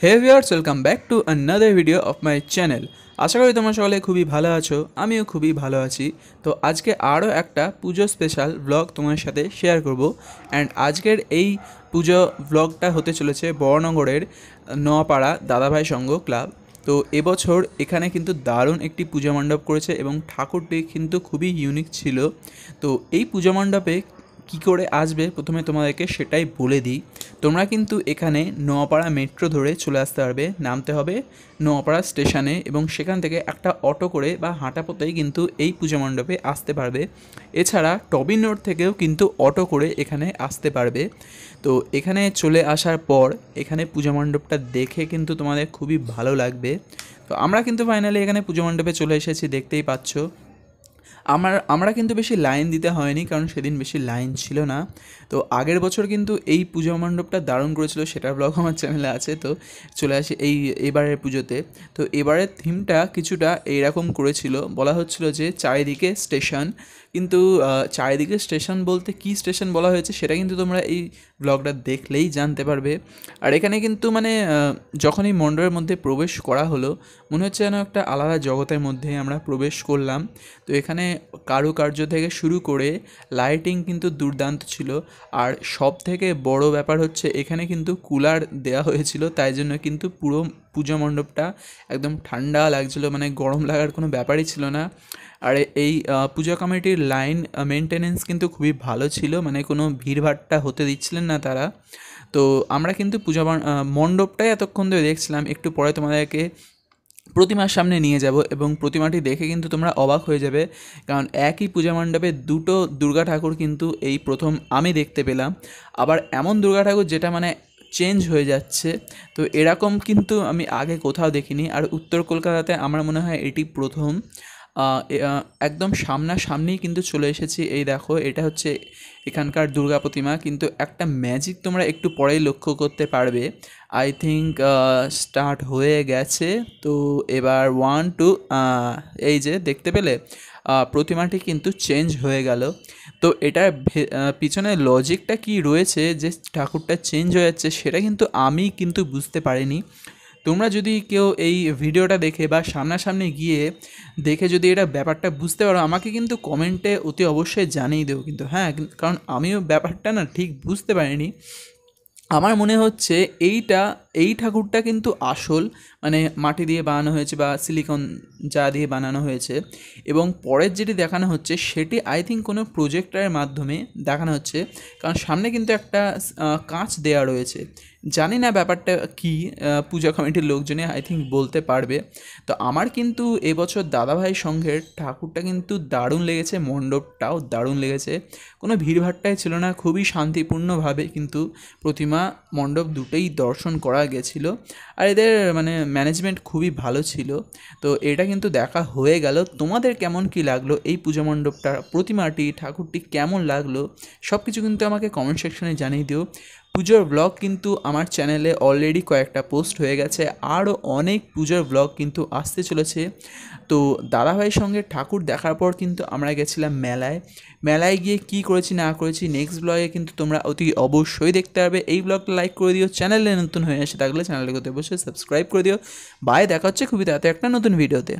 Hey viewers, welcome back to another video of my channel আশা করি তোমরা সকলে খুবই ভালো আছো, আমিও খুবই ভালো আছি। তো আজকে আরও একটা পুজো স্পেশাল ব্লগ তোমার সাথে শেয়ার করব। অ্যান্ড আজকের এই পুজো ব্লগটা হতে চলেছে বড়নগরের নোয়াপাড়া দাদাভাই সংঘ ক্লাব তো এবছর এখানে কিন্তু দারুণ একটি পূজা মণ্ডপ করেছে এবং ঠাকুরটি কিন্তু খুবই ইউনিক ছিল। তো এই পূজা মণ্ডপে কী করে আসবে প্রথমে তোমাদেরকে সেটাই বলে দিই। তোমরা কিন্তু এখানে নোয়াপাড়া মেট্রো ধরে চলে আসতে পারবে, নামতে হবে নোয়াপাড়া স্টেশনে এবং সেখান থেকে একটা অটো করে বা হাঁটা পথেই কিন্তু এই পূজা মণ্ডপে আসতে পারবে। এছাড়া টবিন রোড থেকেও কিন্তু অটো করে এখানে আসতে পারবে। তো এখানে চলে আসার পর এখানে পূজা মণ্ডপটা দেখে কিন্তু তোমাদের খুবই ভালো লাগবে। তো আমরা কিন্তু ফাইনালি এখানে পুজো মণ্ডপে চলে এসেছি, দেখতেই পাচ্ছ। আমার, আমরা কিন্তু বেশি লাইন দিতে হয়নি, কারণ সেদিন বেশি লাইন ছিল না। তো আগের বছর কিন্তু এই পুজো মণ্ডপটা দারুণ করেছিল, সেটার ব্লগ আমার চ্যানেলে আছে, তো চলে আসে এই, এবারের পুজোতে। তো এবারের থিমটা কিছুটা এইরকম করেছিল, বলা হচ্ছিল যে চারিদিকে স্টেশন কিন্তু চারিদিকে স্টেশন বলতে কি স্টেশন বলা হয়েছে সেটা কিন্তু তোমরা এই ব্লগটা দেখলেই জানতে পারবে। আর এখানে কিন্তু মানে যখন এই মধ্যে প্রবেশ করা হলো, মনে হচ্ছে যেন একটা আলাদা জগতের মধ্যে আমরা প্রবেশ করলাম। তো এখানে কারুকার্য থেকে শুরু করে লাইটিং কিন্তু দুর্দান্ত ছিল। আর সব থেকে বড় ব্যাপার হচ্ছে, এখানে কিন্তু কুলার দেওয়া হয়েছিল, তাই জন্য কিন্তু পুরো পুজো মণ্ডপটা একদম ঠান্ডা লাগছিল মানে গরম লাগার কোনো ব্যাপারই ছিল না। আর এই পূজা কমিটির লাইন মেনটেনেন্স কিন্তু খুবই ভালো ছিল মানে কোনো ভিড়ভাট্টা হতে দিচ্ছিলেন না তারা। তো আমরা কিন্তু পূজা মণ্ডপটাই এতক্ষণ ধরে দেখছিলাম, একটু পরে তোমাদেরকে প্রতিমার সামনে নিয়ে যাব এবং প্রতিমাটি দেখে কিন্তু তোমরা অবাক হয়ে যাবে, কারণ একই পূজা মণ্ডপে দুটো দুর্গা ঠাকুর কিন্তু এই প্রথম আমি দেখতে পেলাম। আবার এমন দুর্গা ঠাকুর যেটা মানে চেঞ্জ হয়ে যাচ্ছে, তো এরকম কিন্তু আমি আগে কোথাও দেখিনি। আর উত্তর কলকাতাতে আমার মনে হয় এটি প্রথম। একদম সামনাসামনি কিন্তু চলে এসেছি। এই দেখো, এটা হচ্ছে এখানকার দুর্গা প্রতিমা। কিন্তু একটা ম্যাজিক তোমরা একটু পরেই লক্ষ্য করতে পারবে। আই থিঙ্ক স্টার্ট হয়ে গেছে। তো এবার ওয়ান টু এই যে দেখতে পেলে? প্রতিমাটি কিন্তু চেঞ্জ হয়ে গেল। তো এটার পিছনে লজিকটা কি রয়েছে? যে ঠাকুরটা চেঞ্জ হয়ে যাচ্ছে, সেটা কিন্তু আমি কিন্তু বুঝতে পারিনি। তোমরা যদি কেউ এই ভিডিওটা দেখে বা সামনাসামনি গিয়ে দেখে যদি এটা ব্যাপারটা বুঝতে পারো, আমাকে কিন্তু কমেন্টে অতি অবশ্যই জানিয়ে দেবো কিন্তু। হ্যাঁ কারণ আমিও ব্যাপারটা না ঠিক বুঝতে পারিনি। আমার মনে হচ্ছে এইটা এই ঠাকুরটা কিন্তু আসল মানে মাটি দিয়ে বানানো হয়েছে বা সিলিকন যা দিয়ে বানানো হয়েছে এবং পরের যেটি দেখানো হচ্ছে সেটি আই থিঙ্ক কোনো প্রজেক্টারের মাধ্যমে দেখানো হচ্ছে। কারণ সামনে কিন্তু একটা কাঁচ দেওয়া রয়েছে। জানি না ব্যাপারটা কি পূজা কমিটির লোকজনে আই থিঙ্ক বলতে পারবে। তো আমার কিন্তু এবছর দাদাভাই সংঘের ঠাকুরটা কিন্তু দারুণ লেগেছে, মণ্ডপটাও দারুণ লেগেছে। কোনো ভিড়ভাট্টাই ছিল না, খুবই শান্তিপূর্ণভাবে কিন্তু প্রতিমা মণ্ডপ দুটোই দর্শন করা গেছিল। আর এদের মানে ম্যানেজমেন্ট খুবই ভালো ছিল। তো এটা কিন্তু দেখা হয়ে গেল। তোমাদের কেমন কি লাগল? এই পুজো মণ্ডপটা, প্রতিমাটি, ঠাকুরটি কেমন লাগল? সব কিছু কিন্তু আমাকে কমেন্ট সেকশনে জানিয়ে দিও। পুজোর ব্লগ কিন্তু আমার চ্যানেলে অলরেডি কয়েকটা পোস্ট হয়ে গেছে। আরও অনেক পুজোর ব্লগ কিন্তু আসতে চলেছে। তো দাদাভাইয়ের সঙ্গে ঠাকুর দেখার পর কিন্তু আমরা গেছিলাম মেলায়। মেলায় গিয়ে কি করেছি, না করেছি নেক্সট ব্লগে কিন্তু তোমরা অতি অবশ্যই দেখতে পারবে। এই ব্লগটা লাইক করে দিও চ্যানেলে নতুন হয়ে এসে থাকলে চ্যানেলটাকে অবশ্যই সাবস্ক্রাইব করে দিও। বাই দেখা হচ্ছে খুবই তাতে একটা নতুন ভিডিওতে